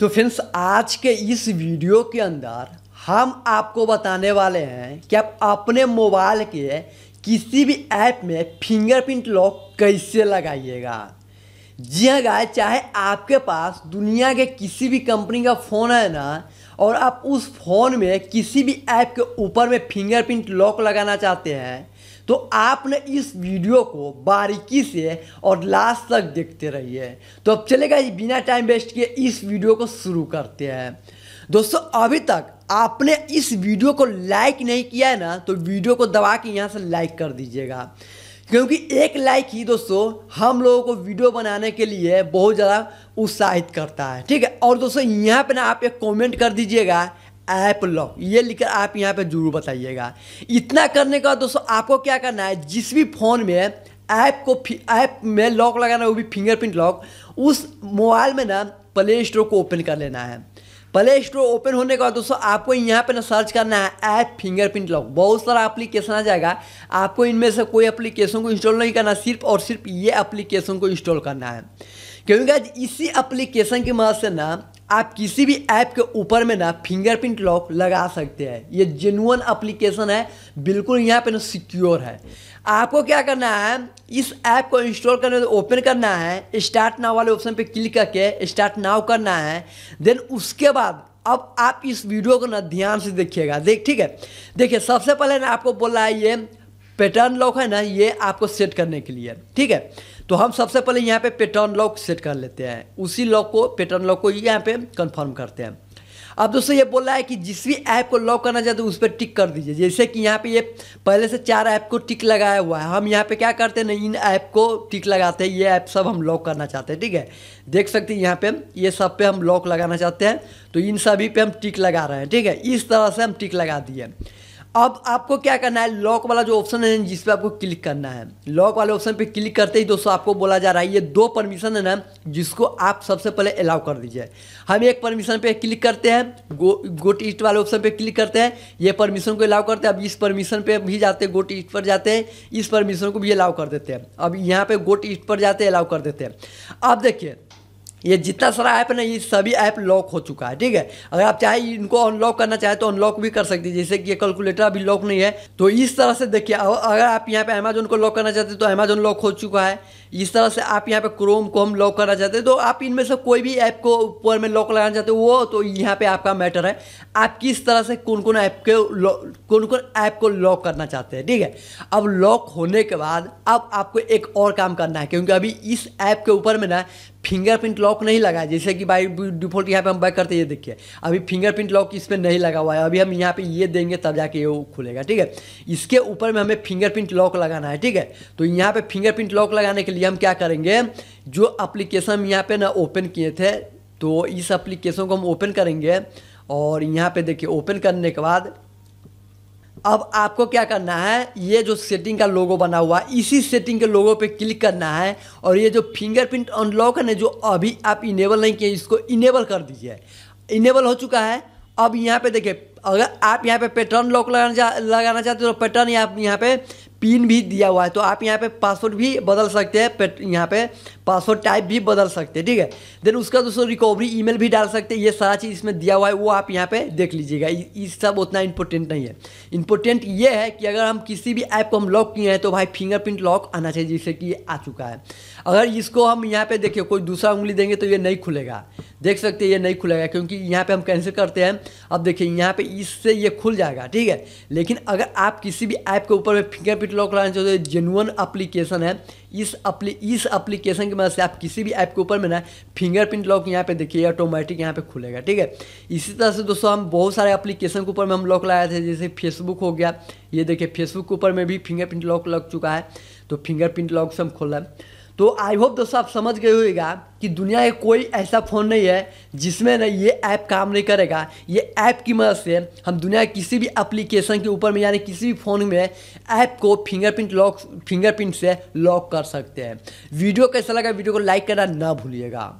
तो फ्रेंड्स आज के इस वीडियो के अंदर हम आपको बताने वाले हैं कि आप अपने मोबाइल के किसी भी ऐप में फिंगरप्रिंट लॉक कैसे लगाइएगा। जी हाँ गाय चाहे आपके पास दुनिया के किसी भी कंपनी का फ़ोन है ना, और आप उस फ़ोन में किसी भी ऐप के ऊपर में फिंगरप्रिंट लॉक लगाना चाहते हैं तो आपने इस वीडियो को बारीकी से और लास्ट तक देखते रहिए। तो अब चलेगा बिना टाइम वेस्ट किए इस वीडियो को शुरू करते हैं। दोस्तों, अभी तक आपने इस वीडियो को लाइक नहीं किया है ना तो वीडियो को दबा के यहाँ से लाइक कर दीजिएगा। क्योंकि एक लाइक ही दोस्तों, हम लोगों को वीडियो बनाने के लिए बहुत ज़्यादा उत्साहित करता है। ठीक है? और दोस्तों, यहाँ पे ना आप एक कमेंट कर दीजिएगा ऐप लॉक। ये लिखकर आप यहाँ पे ज़रूर बताइएगा। इतना करने का दोस्तों, आपको क्या करना है? जिस भी फ़ोन में ऐप को ऐप में लॉक लगाना है, वो भी फिंगरप्रिंट लॉक, उस मोबाइल में ना प्ले स्टोर को ओपन कर लेना है। प्ले स्टोर ओपन होने के बाद दोस्तों, आपको यहाँ पे ना सर्च करना है ऐप फिंगरप्रिंट लॉक। बहुत सारा एप्लीकेशन आ जाएगा। आपको इनमें से कोई एप्लीकेशन को इंस्टॉल नहीं करना, सिर्फ़ और सिर्फ़ ये एप्लीकेशन को इंस्टॉल करना है। क्योंकि इसी एप्लीकेशन की मदद से ना आप किसी भी ऐप के ऊपर में ना फिंगरप्रिंट लॉक लगा सकते हैं। ये जेनुअन एप्लीकेशन है, बिल्कुल यहाँ पे ना सिक्योर है। आपको क्या करना है, इस ऐप को इंस्टॉल करने ओपन करना है स्टार्ट नाउ वाले ऑप्शन पे क्लिक करके स्टार्ट नाउ करना है। देन उसके बाद, अब आप इस वीडियो को ना ध्यान से देखिएगा। देख, ठीक है? देखिए, सबसे पहले ना आपको बोला है ये पैटर्न लॉक है ना, ये आपको सेट करने के लिए। ठीक है? तो हम सबसे पहले यहाँ पे पेटर्न लॉक सेट कर लेते हैं। उसी लॉक को पेटर्न लॉक को यहाँ पे कंफर्म करते हैं। अब दोस्तों ये बोल रहा है कि जिस भी ऐप को लॉक करना चाहते हैं, उस पर टिक कर दीजिए। जैसे कि यहाँ पे ये पहले से चार ऐप को टिक लगाया हुआ है। हम यहाँ पे क्या करते हैं ना, इन ऐप को टिक लगाते हैं। ये ऐप सब हम लॉक करना चाहते हैं, ठीक है? देख सकते हैं यहाँ पे ये सब पे हम लॉक लगाना चाहते हैं। तो इन सभी पे हम टिक लगा रहे हैं, ठीक है? इस तरह से हम टिक लगा दिए। अब आपको क्या करना है? लॉक वाला जो ऑप्शन है, जिस पे आपको क्लिक करना है। लॉक वाले ऑप्शन पे क्लिक करते ही दोस्तों आपको बोला जा रहा है, ये दो परमिशन है ना, जिसको आप सबसे पहले अलाउ कर दीजिए। हम एक परमिशन पे क्लिक करते हैं गो गोट ईस्ट वाले ऑप्शन पे क्लिक करते हैं, ये परमिशन को अलाउ करते हैं। अब इस परमिशन पे भी जाते हैं गोट ईस्ट पर जाते हैं, इस परमिशन को भी अलाउ कर देते हैं। अब यहाँ पे गोट ईस्ट पर जाते हैं अलाउ कर देते हैं। अब देखिए ये जितना सारा ऐप ना, ये सभी ऐप लॉक हो चुका है, ठीक है? अगर आप चाहे इनको अनलॉक करना चाहे तो अनलॉक भी कर सकते हैं, जैसे कि ये कैलकुलेटर अभी लॉक नहीं है। तो इस तरह से देखिए अगर आप यहाँ पे अमेजोन को लॉक करना चाहते हैं तो अमेजोन लॉक हो चुका है। इस तरह से आप यहाँ पे क्रोम को हम लॉक करना चाहते हैं तो आप इनमें से कोई भी ऐप को ऊपर में लॉक लगाना चाहते हो, वो तो यहाँ पे आपका मैटर है। आप किस तरह से कौन कौन ऐप के कौन कौन ऐप को लॉक करना चाहते हैं, ठीक है? अब लॉक होने के बाद अब आपको एक और काम करना है, क्योंकि अभी इस ऐप के ऊपर में ना फिंगरप्रिंट लॉक नहीं लगा है। जैसे कि बाई डिफ़ॉल्ट यहाँ पे हम बैक करते ये देखिए। अभी फिंगरप्रिंट लॉक इस पर नहीं लगा हुआ है। अभी हम यहाँ पे ये देंगे, तब जाके ये खुलेगा, ठीक है? इसके ऊपर में हमें फिंगरप्रिंट लॉक लगाना है, ठीक है? तो यहाँ पे फिंगरप्रिंट लॉक लगाने के लिए हम क्या करेंगे? जो एप्लीकेशन हम यहाँ पे ना ओपन किए थे तो इस एप्लीकेशन को हम ओपन करेंगे। और यहाँ पे देखिए ओपन करने के बाद अब आपको क्या करना है? ये जो सेटिंग का लोगो बना हुआ है इसी सेटिंग के लोगो पे क्लिक करना है और ये जो फिंगरप्रिंट अनलॉक है जो अभी आप इनेबल नहीं किए, इसको इनेबल कर दीजिए। इनेबल हो चुका है। अब यहाँ पे देखिए, अगर आप यहाँ पे पैटर्न लॉक लगाना लगाना चाहते हो तो पैटर्न आप यहाँ पे पिन भी दिया हुआ है। तो आप यहाँ पे पासवर्ड भी बदल सकते हैं यहाँ पे पासवर्ड टाइप भी बदल सकते हैं, ठीक है? देन उसका दोस्तों रिकवरी ईमेल भी डाल सकते हैं, ये सारा चीज़ इसमें दिया हुआ है, वो आप यहाँ पे देख लीजिएगा। ये सब उतना इंपॉर्टेंट नहीं है। इंपॉर्टेंट ये है कि अगर हम किसी भी ऐप को हम लॉक किए हैं तो भाई फिंगरप्रिंट लॉक आना चाहिए, जिससे कि आ चुका है। अगर इसको हम यहाँ पे देखिए, कोई दूसरा उंगली देंगे तो ये नहीं खुलेगा। देख सकते ये नहीं खुलेगा, क्योंकि यहाँ पे हम कैंसिल करते हैं। अब देखिए, यहाँ पे इससे ये खुल जाएगा, ठीक है? लेकिन अगर आप किसी भी ऐप के ऊपर फिंगरप्रिंट लॉक लगाना चाहते हो जेनुअन अप्लीकेशन है। इस अपली इस एप्लीकेशन की मदद से आप किसी भी ऐप के ऊपर में ना फिंगरप्रिंट लॉक यहाँ पे देखिए ऑटोमेटिक यहाँ पे खुलेगा, ठीक है? इसी तरह से दोस्तों हम बहुत सारे एप्लीकेशन के ऊपर में हम लॉक लगाए थे, जैसे फेसबुक हो गया, ये देखिए फेसबुक के ऊपर में भी फिंगरप्रिंट लॉक लग चुका है तो फिंगरप्रिंट लॉक से हम खोल। रहे हैं तो आई होप दोस्तों आप समझ गए होगा कि दुनिया में कोई ऐसा फ़ोन नहीं है जिसमें ना ये ऐप काम नहीं करेगा। ये ऐप की मदद से हम दुनिया के किसी भी एप्लीकेशन के ऊपर में, यानी किसी भी फ़ोन में ऐप को फिंगरप्रिंट लॉक फिंगरप्रिंट से लॉक कर सकते हैं। वीडियो कैसा लगा? वीडियो को लाइक करना ना भूलिएगा।